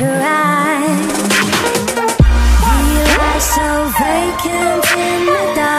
should arrive. We lie so vacant in the dark.